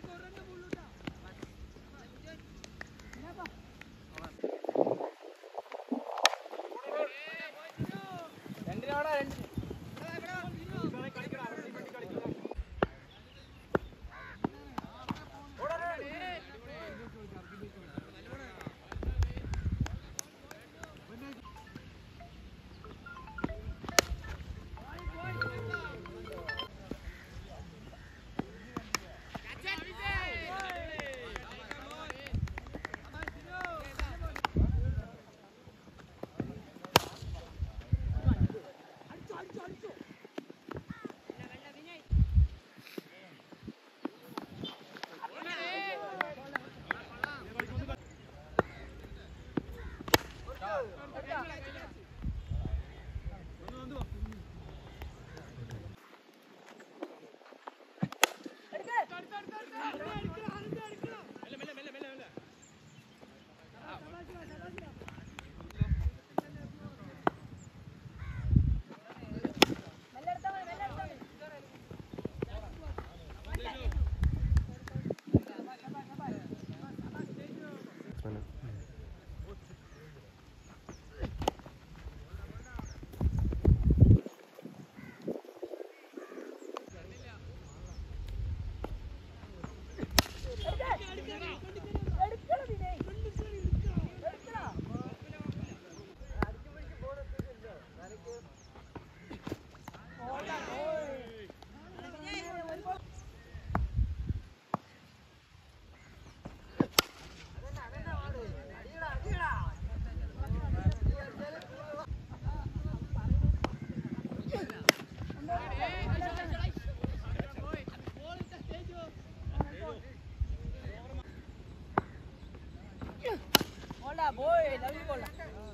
boy, love you bola. Bola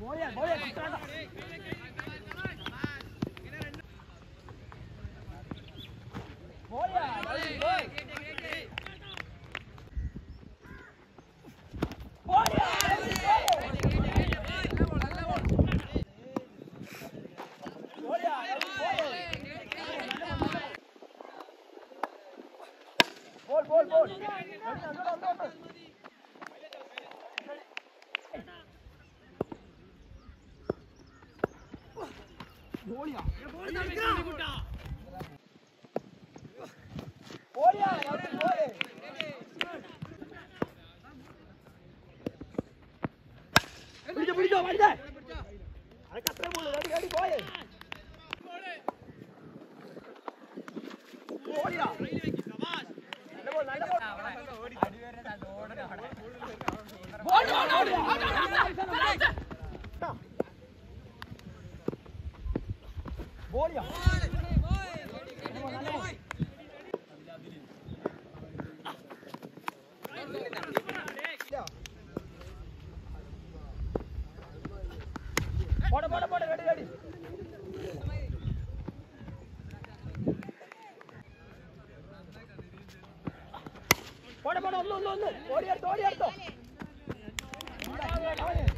പോയാ പോയാ Gol, gol, gol. ஓடியா ஓடியா ஓடியா பிடிச்சோ பிடிச்சோ அடக்கத்துற போடு அடி அடி போயே Коля! ¡Vamos, vamos, vamos! ¡Vamos, vamos! ¡Vamos, vamos! ¡Vamos,